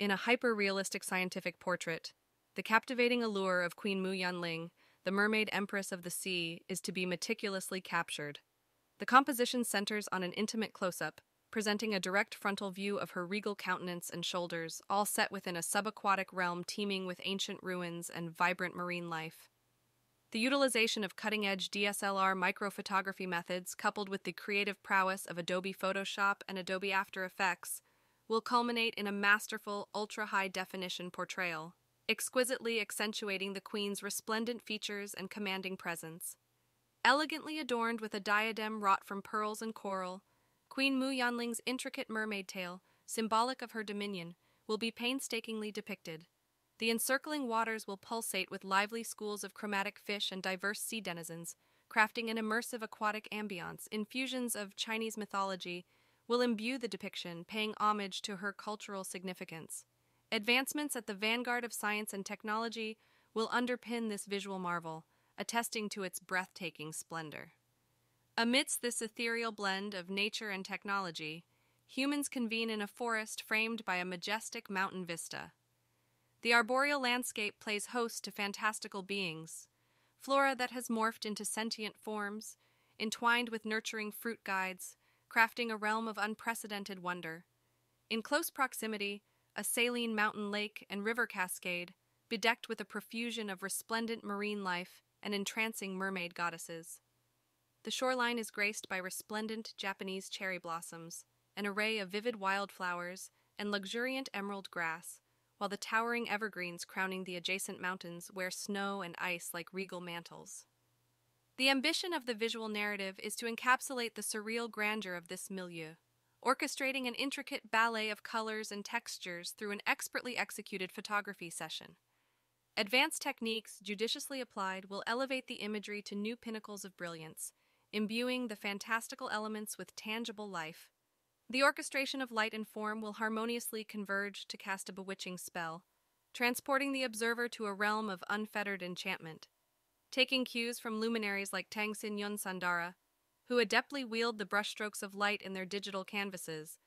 In a hyper-realistic scientific portrait, the captivating allure of Queen Mu Yanling, the mermaid empress of the sea, is to be meticulously captured. The composition centers on an intimate close-up, presenting a direct frontal view of her regal countenance and shoulders, all set within a subaquatic realm teeming with ancient ruins and vibrant marine life. The utilization of cutting edge DSLR microphotography methods, coupled with the creative prowess of Adobe Photoshop and Adobe After Effects, will culminate in a masterful, ultra high definition portrayal, exquisitely accentuating the Queen's resplendent features and commanding presence. Elegantly adorned with a diadem wrought from pearls and coral, Queen Mu Yanling's intricate mermaid tail, symbolic of her dominion, will be painstakingly depicted. The encircling waters will pulsate with lively schools of chromatic fish and diverse sea denizens, crafting an immersive aquatic ambiance. Infusions of Chinese mythology will imbue the depiction, paying homage to her cultural significance. Advancements at the vanguard of science and technology will underpin this visual marvel, attesting to its breathtaking splendor. Amidst this ethereal blend of nature and technology, humans convene in a forest framed by a majestic mountain vista. The arboreal landscape plays host to fantastical beings, flora that has morphed into sentient forms, entwined with nurturing fruit guides, crafting a realm of unprecedented wonder. In close proximity, a saline mountain lake and river cascade, bedecked with a profusion of resplendent marine life and entrancing mermaid goddesses. The shoreline is graced by resplendent Japanese cherry blossoms, an array of vivid wildflowers, and luxuriant emerald grass, while the towering evergreens crowning the adjacent mountains wear snow and ice like regal mantles. The ambition of the visual narrative is to encapsulate the surreal grandeur of this milieu, orchestrating an intricate ballet of colors and textures through an expertly executed photography session. Advanced techniques, judiciously applied, will elevate the imagery to new pinnacles of brilliance, imbuing the fantastical elements with tangible life. The orchestration of light and form will harmoniously converge to cast a bewitching spell, transporting the observer to a realm of unfettered enchantment. Taking cues from luminaries like Tangsin Yun Sandara, who adeptly wield the brushstrokes of light in their digital canvases,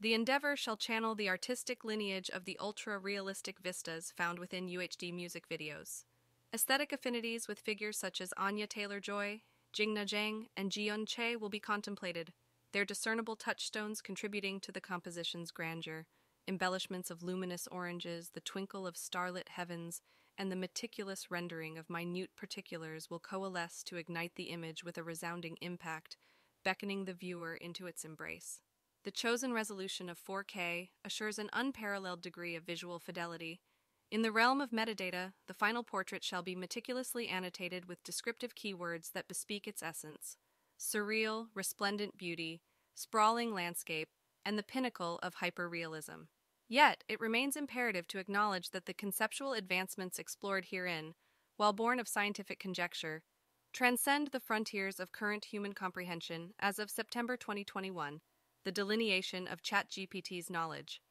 the endeavor shall channel the artistic lineage of the ultra realistic vistas found within UHD music videos. Aesthetic affinities with figures such as Anya Taylor Joy, Jingna Zhang, and Jiyeon Che will be contemplated, their discernible touchstones contributing to the composition's grandeur. Embellishments of luminous oranges, the twinkle of starlit heavens, and the meticulous rendering of minute particulars will coalesce to ignite the image with a resounding impact, beckoning the viewer into its embrace. The chosen resolution of 4K assures an unparalleled degree of visual fidelity. In the realm of metadata, the final portrait shall be meticulously annotated with descriptive keywords that bespeak its essence surreal, resplendent beauty, sprawling landscape, and the pinnacle of hyperrealism. Yet, it remains imperative to acknowledge that the conceptual advancements explored herein, while born of scientific conjecture, transcend the frontiers of current human comprehension as of September 2021, the delineation of ChatGPT's knowledge.